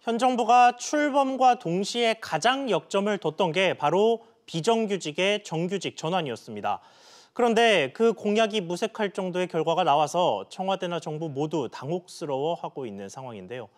현 정부가 출범과 동시에 가장 역점을 뒀던 게 바로 비정규직의 정규직 전환이었습니다. 그런데 그 공약이 무색할 정도의 결과가 나와서 청와대나 정부 모두 당혹스러워하고 있는 상황인데요.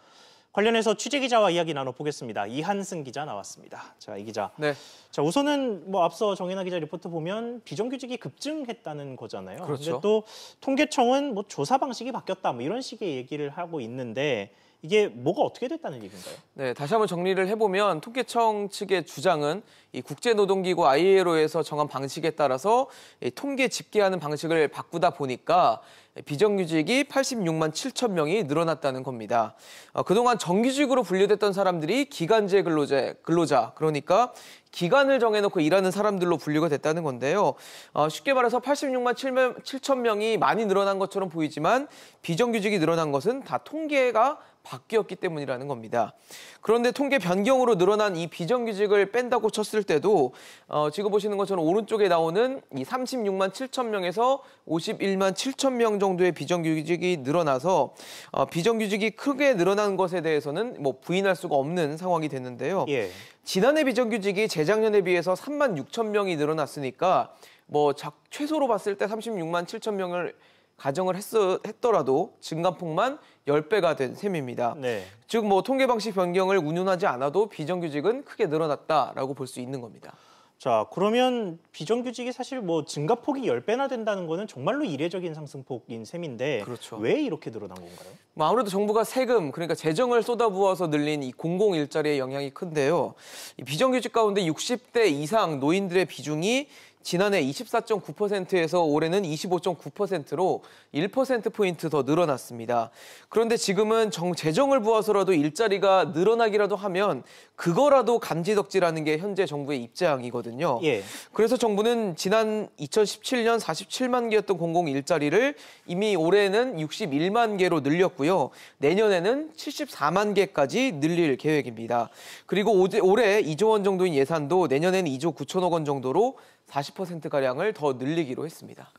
관련해서 취재 기자와 이야기 나눠보겠습니다. 이한승 기자 나왔습니다. 자, 이 기자. 네. 자, 우선은 뭐 앞서 정인아 기자 리포트 보면 비정규직이 급증했다는 거잖아요. 그렇죠. 근데 또 통계청은 뭐 조사 방식이 바뀌었다 뭐 이런 식의 얘기를 하고 있는데 이게 뭐가 어떻게 됐다는 얘기인가요? 네, 다시 한번 정리를 해보면 통계청 측의 주장은 이 국제노동기구 ILO에서 정한 방식에 따라서 이 통계 집계하는 방식을 바꾸다 보니까 비정규직이 86만 7천 명이 늘어났다는 겁니다. 어, 그동안 정규직으로 분류됐던 사람들이 기간제 근로자, 근로자 그러니까 기간을 정해놓고 일하는 사람들로 분류가 됐다는 건데요. 어, 쉽게 말해서 86만 7천 명이 많이 늘어난 것처럼 보이지만 비정규직이 늘어난 것은 다 통계가 바뀌었기 때문이라는 겁니다. 그런데 통계 변경으로 늘어난 이 비정규직을 뺀다고 쳤을 때도 어, 지금 보시는 것처럼 오른쪽에 나오는 이 36만 7천 명에서 51만 7천 명 정도의 비정규직이 늘어나서 어, 비정규직이 크게 늘어난 것에 대해서는 뭐 부인할 수가 없는 상황이 됐는데요. 예. 지난해 비정규직이 재작년에 비해서 3만 6천 명이 늘어났으니까 뭐 최소로 봤을 때 36만 7천 명을 가정을 했, 했더라도 증가폭만 10배가 된 셈입니다. 네. 즉뭐 통계 방식 변경을 운운하지 않아도 비정규직은 크게 늘어났다라고 볼 수 있는 겁니다. 자, 그러면 비정규직이 사실 뭐 증가폭이 10배나 된다는 거는 정말로 이례적인 상승폭인 셈인데 그렇죠. 왜 이렇게 늘어난 건가요? 뭐 아무래도 정부가 세금, 그러니까 재정을 쏟아부어서 늘린 이 공공 일자리의 영향이 큰데요. 이 비정규직 가운데 60대 이상 노인들의 비중이 지난해 24.9%에서 올해는 25.9%로 1%포인트 더 늘어났습니다. 그런데 지금은 정, 재정을 부어서라도 일자리가 늘어나기라도 하면 그거라도 감지덕지라는 게 현재 정부의 입장이거든요. 예. 그래서 정부는 지난 2017년 47만 개였던 공공 일자리를 이미 올해는 61만 개로 늘렸고요. 내년에는 74만 개까지 늘릴 계획입니다. 그리고 올해 2조 원 정도인 예산도 내년에는 2조 9천억 원 정도로 40%가량을 더 늘리기로 했습니다.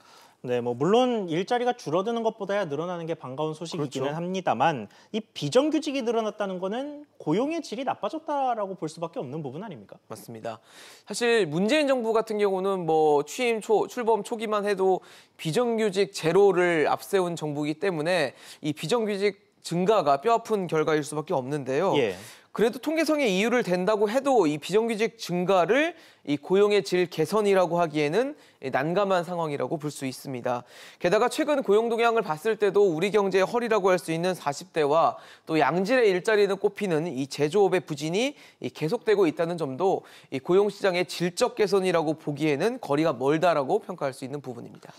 네, 뭐 물론 일자리가 줄어드는 것보다야 늘어나는 게 반가운 소식이기는 그렇죠. 합니다만 이 비정규직이 늘어났다는 거는 고용의 질이 나빠졌다라고 볼 수밖에 없는 부분 아닙니까? 맞습니다. 사실 문재인 정부 같은 경우는 뭐 취임 초 출범 초기만 해도 비정규직 제로를 앞세운 정부이기 때문에 이 비정규직 증가가 뼈아픈 결과일 수밖에 없는데요. 예. 그래도 통계성의 이유를 댄다고 해도 이 비정규직 증가를 이 고용의 질 개선이라고 하기에는 난감한 상황이라고 볼 수 있습니다. 게다가 최근 고용 동향을 봤을 때도 우리 경제의 허리라고 할 수 있는 40대와 또 양질의 일자리는 꼽히는 이 제조업의 부진이 계속되고 있다는 점도 이 고용 시장의 질적 개선이라고 보기에는 거리가 멀다라고 평가할 수 있는 부분입니다.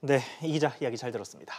네, 이 기자 이야기 잘 들었습니다.